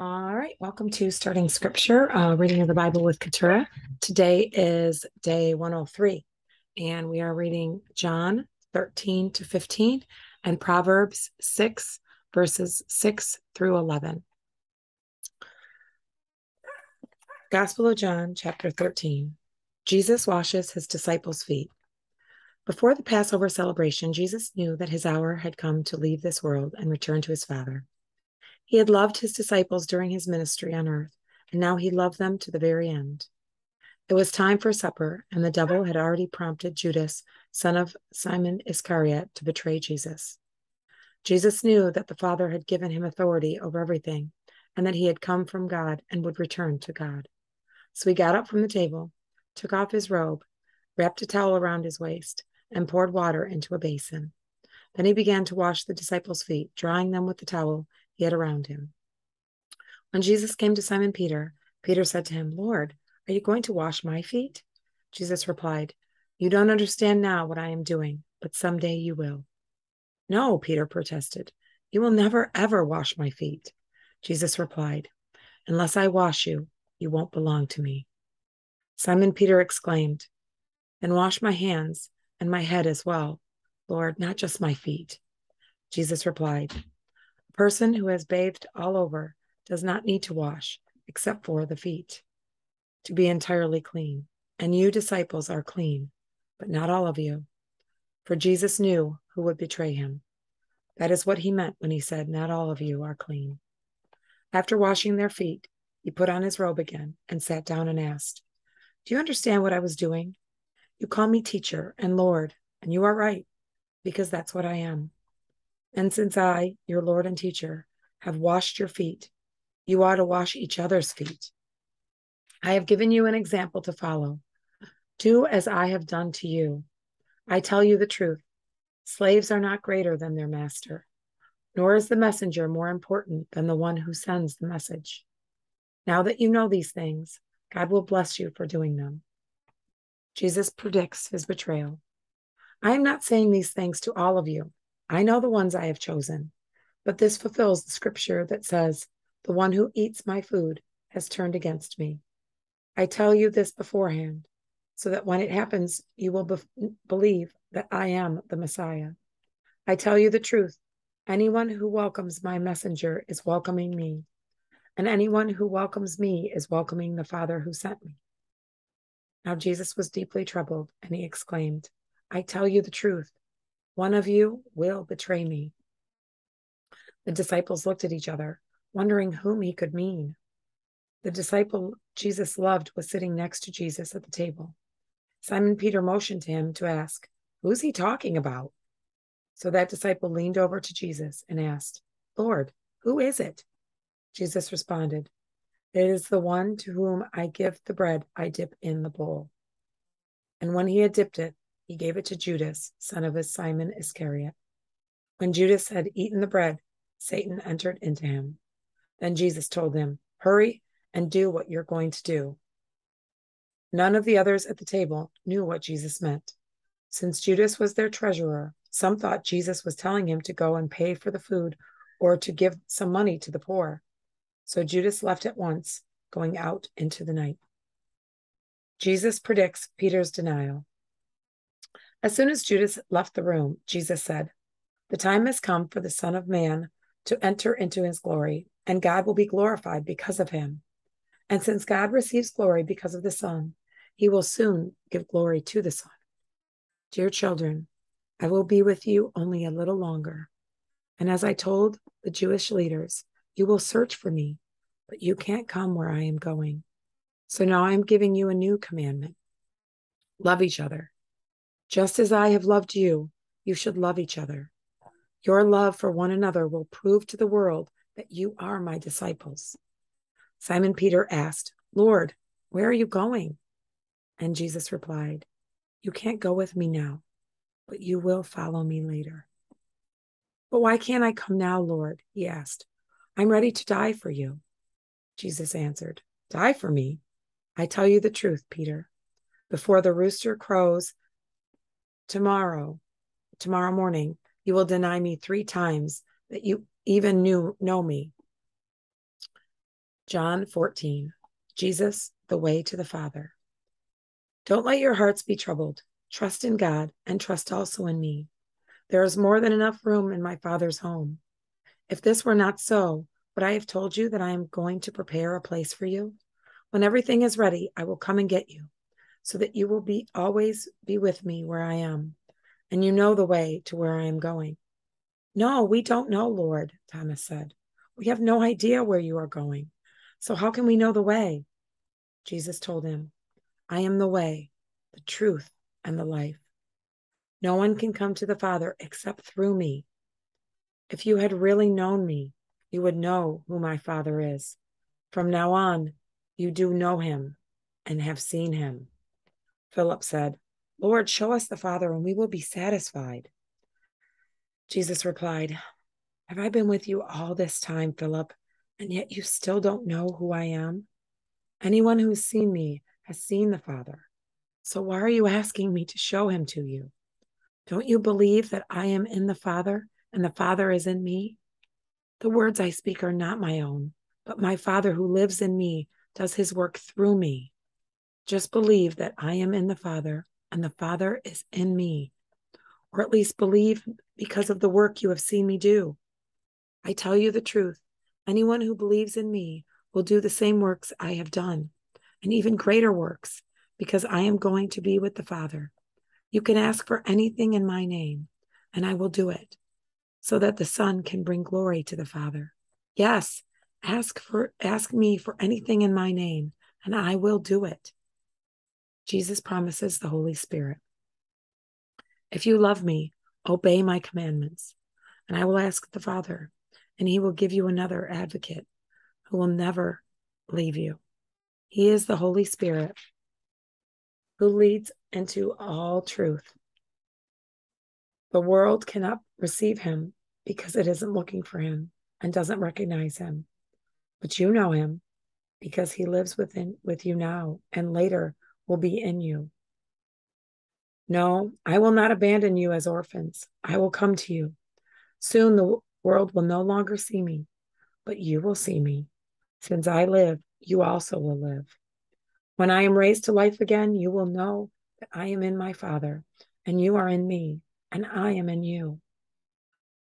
All right, welcome to Starting Scripture, uh, reading of the Bible with Keturah. Today is day 103, and we are reading John 13 to 15 and Proverbs 6, verses 6 through 11. Gospel of John, chapter 13. Jesus washes his disciples' feet. Before the Passover celebration, Jesus knew that his hour had come to leave this world and return to his Father. He had loved his disciples during his ministry on earth, and now he loved them to the very end. It was time for supper, and the devil had already prompted Judas, son of Simon Iscariot, to betray Jesus. Jesus knew that the Father had given him authority over everything, and that he had come from God and would return to God. So he got up from the table, took off his robe, wrapped a towel around his waist, and poured water into a basin. Then he began to wash the disciples' feet, drying them with the towel had around him. When Jesus came to Simon Peter, Peter said to him, Lord, are you going to wash my feet? Jesus replied, You don't understand now what I am doing, but someday you will. No, Peter protested. You will never, ever wash my feet. Jesus replied, Unless I wash you, you won't belong to me. Simon Peter exclaimed, Then wash my hands and my head as well, Lord, not just my feet. Jesus replied, person who has bathed all over does not need to wash except for the feet to be entirely clean. And you disciples are clean, but not all of you. For Jesus knew who would betray him. That is what he meant when he said, Not all of you are clean. After washing their feet, he put on his robe again and sat down and asked, Do you understand what I was doing? You call me teacher and Lord, and you are right, because that's what I am. And since I, your Lord and teacher, have washed your feet, you ought to wash each other's feet. I have given you an example to follow. Do as I have done to you. I tell you the truth slaves are not greater than their master, nor is the messenger more important than the one who sends the message. Now that you know these things, God will bless you for doing them. Jesus predicts his betrayal. I am not saying these things to all of you I know the ones I have chosen, but this fulfills the scripture that says, The one who eats my food has turned against me. I tell you this beforehand, so that when it happens, you will be- believe that I am the Messiah. I tell you the truth anyone who welcomes my messenger is welcoming me, and anyone who welcomes me is welcoming the Father who sent me. Now Jesus was deeply troubled, and he exclaimed, I tell you the truth. One of you will betray me. The disciples looked at each other, wondering whom he could mean. The disciple Jesus loved was sitting next to Jesus at the table. Simon Peter motioned to him to ask, Who's he talking about? So that disciple leaned over to Jesus and asked, Lord, who is it? Jesus responded, It is the one to whom I give the bread I dip in the bowl. And when he had dipped it, he gave it to Judas, son of Simon Iscariot. When Judas had eaten the bread, Satan entered into him. Then Jesus told him, Hurry and do what you're going to do. None of the others at the table knew what Jesus meant. Since Judas was their treasurer, some thought Jesus was telling him to go and pay for the food or to give some money to the poor. So Judas left at once, going out into the night. Jesus predicts Peter's denial. As soon as Judas left the room, Jesus said, The time has come for the Son of Man to enter into his glory, and God will be glorified because of him. And since God receives glory because of the Son, he will soon give glory to the Son. Dear children, I will be with you only a little longer. And as I told the Jewish leaders, you will search for me, but you can't come where I am going. So now I am giving you a new commandment love each other. Just as I have loved you, you should love each other. Your love for one another will prove to the world that you are my disciples. Simon Peter asked, Lord, where are you going? And Jesus replied, You can't go with me now, but you will follow me later. But why can't I come now, Lord? He asked. I'm ready to die for you. Jesus answered, Die for me? I tell you the truth, Peter. Before the rooster crows tomorrow, tomorrow morning, you will deny me three times that you even knew know me. John 14 Jesus, the way to the Father. Don't let your hearts be troubled. Trust in God and trust also in me. There is more than enough room in my Father's home. If this were not so, would I have told you that I am going to prepare a place for you? When everything is ready, I will come and get you, so that you will be always be with me where I am, and you know the way to where I am going. No, we don't know, Lord, Thomas said. We have no idea where you are going. So how can we know the way? Jesus told him, I am the way, the truth, and the life. No one can come to the Father except through me. If you had really known me, you would know who my Father is. From now on, you do know him and have seen him. Philip said, Lord, show us the Father, and we will be satisfied. Jesus replied, Have I been with you all this time, Philip, and yet you still don't know who I am? Anyone who's seen me has seen the Father. So why are you asking me to show him to you? Don't you believe that I am in the Father and the Father is in me? The words I speak are not my own, but my Father who lives in me does his work through me. Just believe that I am in the Father and the Father is in me, or at least believe because of the work you have seen me do. I tell you the truth anyone who believes in me will do the same works I have done, and even greater works, because I am going to be with the Father. You can ask for anything in my name, and I will do it, so that the Son can bring glory to the Father. Yes, ask for ask me for anything in my name, and I will do it. Jesus promises the Holy Spirit. If you love me, obey my commandments, and I will ask the Father, and he will give you another advocate who will never leave you. He is the Holy Spirit who leads into all truth. The world cannot receive him because it isn't looking for him and doesn't recognize him. But you know him because he lives within with you now and later will be in you. No, I will not abandon you as orphans. I will come to you. Soon the world will no longer see me, but you will see me. Since I live, you also will live. When I am raised to life again, you will know that I am in my Father, and you are in me, and I am in you.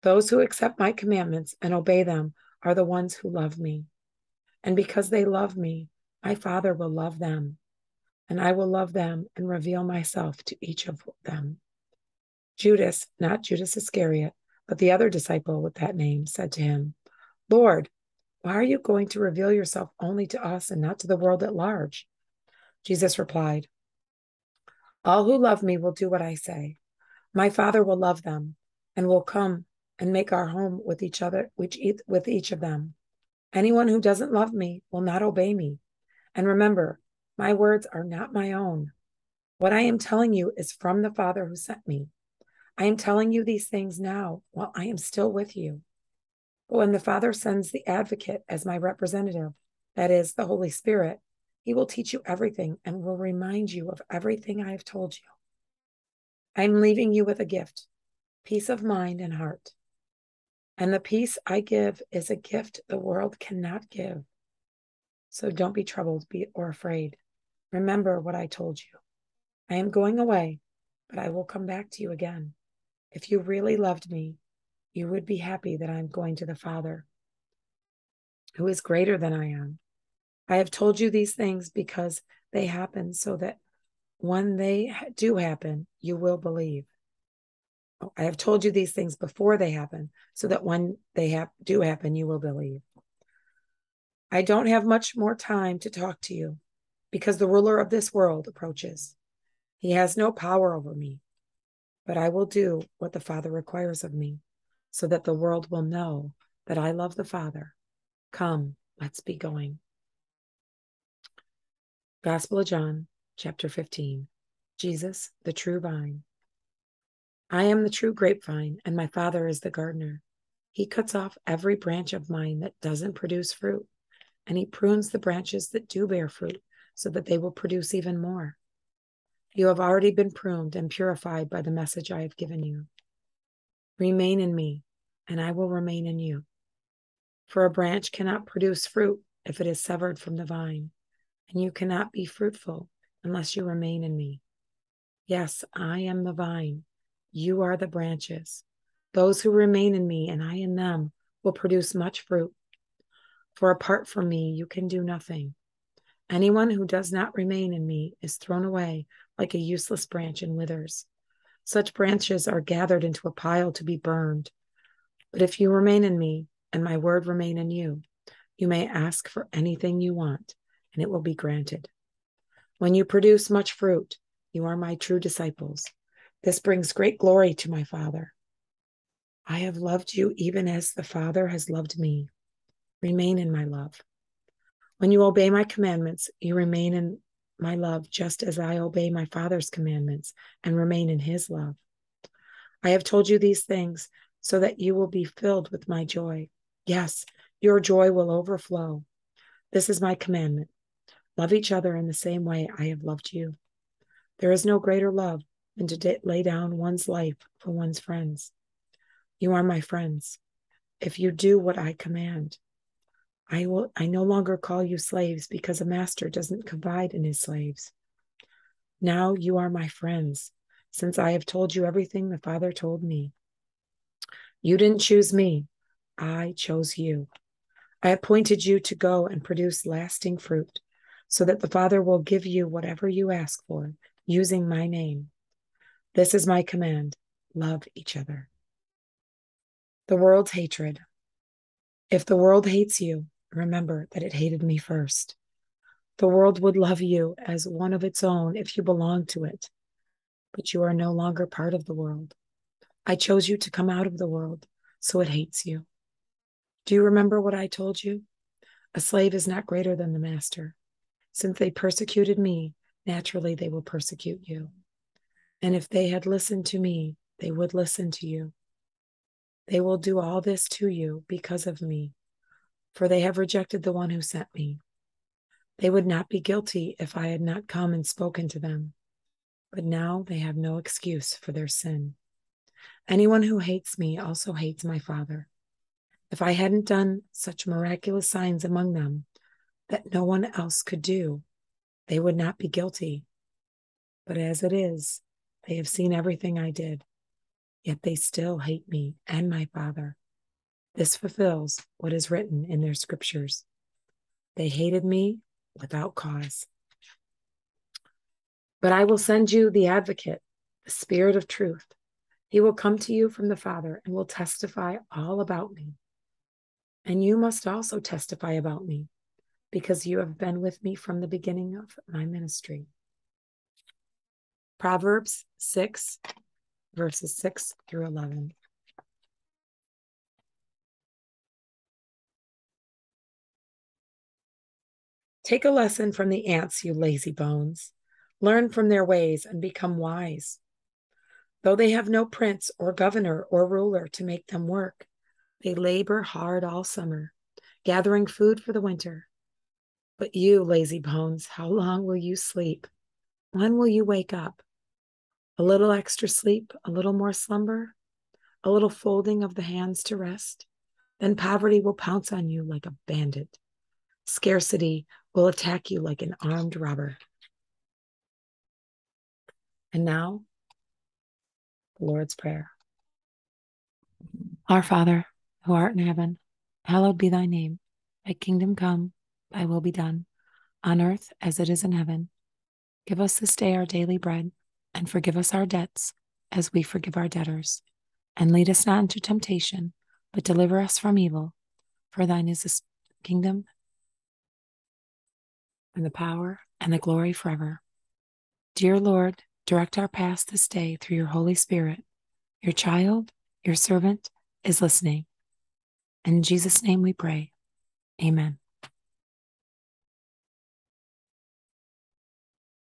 Those who accept my commandments and obey them are the ones who love me. And because they love me, my Father will love them, and I will love them and reveal myself to each of them. Judas, not Judas Iscariot, but the other disciple with that name, said to him, Lord, why are you going to reveal yourself only to us and not to the world at large? Jesus replied, All who love me will do what I say. My Father will love them and will come and make our home with each other, with each of them. Anyone who doesn't love me will not obey me. And remember, my words are not my own. What I am telling you is from the Father who sent me. I am telling you these things now while I am still with you. But when the Father sends the advocate as my representative, that is, the Holy Spirit, he will teach you everything and will remind you of everything I have told you. I am leaving you with a gift peace of mind and heart. And the peace I give is a gift the world cannot give. So don't be troubled be, or afraid. Remember what I told you. I am going away, but I will come back to you again. If you really loved me, you would be happy that I'm going to the Father, who is greater than I am. I have told you these things because they happen so that when they do happen, you will believe. Oh, I have told you these things before they happen, so that when they ha- do happen, you will believe. I don't have much more time to talk to you because the ruler of this world approaches. He has no power over me, but I will do what the Father requires of me, so that the world will know that I love the Father. Come, let's be going. Gospel of John, chapter 15. Jesus, the true vine. I am the true grapevine, and my Father is the gardener. He cuts off every branch of mine that doesn't produce fruit, and he prunes the branches that do bear fruit so that they will produce even more. You have already been pruned and purified by the message I have given you. Remain in me, and I will remain in you. For a branch cannot produce fruit if it is severed from the vine, and you cannot be fruitful unless you remain in me. Yes, I am the vine, you are the branches. Those who remain in me and I in them will produce much fruit. For apart from me, you can do nothing. Anyone who does not remain in me is thrown away like a useless branch and withers. Such branches are gathered into a pile to be burned. But if you remain in me and my word remain in you, you may ask for anything you want, and it will be granted. When you produce much fruit, you are my true disciples. This brings great glory to my Father. I have loved you even as the Father has loved me. Remain in my love. When you obey my commandments, you remain in my love, just as I obey my Father's commandments and remain in his love. I have told you these things so that you will be filled with my joy. Yes, your joy will overflow. This is my commandment love each other in the same way I have loved you. There is no greater love than to lay down one's life for one's friends. You are my friends. If you do what I command, I will I no longer call you slaves because a master doesn't confide in his slaves. Now you are my friends, since I have told you everything the Father told me. You didn't choose me, I chose you. I appointed you to go and produce lasting fruit, so that the Father will give you whatever you ask for, using my name. This is my command love each other. The world's hatred. If the world hates you, remember that it hated me first. The world would love you as one of its own if you belong to it, but you are no longer part of the world. I chose you to come out of the world, so it hates you. Do you remember what I told you? A slave is not greater than the master. Since they persecuted me, naturally they will persecute you. And if they had listened to me, they would listen to you. They will do all this to you because of me for they have rejected the one who sent me. They would not be guilty if I had not come and spoken to them, but now they have no excuse for their sin. Anyone who hates me also hates my Father. If I hadn't done such miraculous signs among them that no one else could do, they would not be guilty. But as it is, they have seen everything I did, yet they still hate me and my Father. This fulfills what is written in their scriptures. They hated me without cause. But I will send you the advocate, the Spirit of truth. He will come to you from the Father and will testify all about me. And you must also testify about me, because you have been with me from the beginning of my ministry. Proverbs 6, verses 6 through 11. Take a lesson from the ants, you lazy bones. Learn from their ways and become wise. Though they have no prince or governor or ruler to make them work, they labor hard all summer, gathering food for the winter. But you, lazy bones, how long will you sleep? When will you wake up? A little extra sleep, a little more slumber, a little folding of the hands to rest. Then poverty will pounce on you like a bandit. Scarcity will attack you like an armed robber. And now, the Lord's Prayer. Our Father, who art in heaven, hallowed be thy name. Thy kingdom come, thy will be done, on earth as it is in heaven. Give us this day our daily bread, and forgive us our debts as we forgive our debtors. And lead us not into temptation, but deliver us from evil. For thine is the kingdom and the power and the glory forever. Dear Lord, direct our paths this day through your Holy Spirit. Your child, your servant, is listening. In Jesus' name we pray. Amen.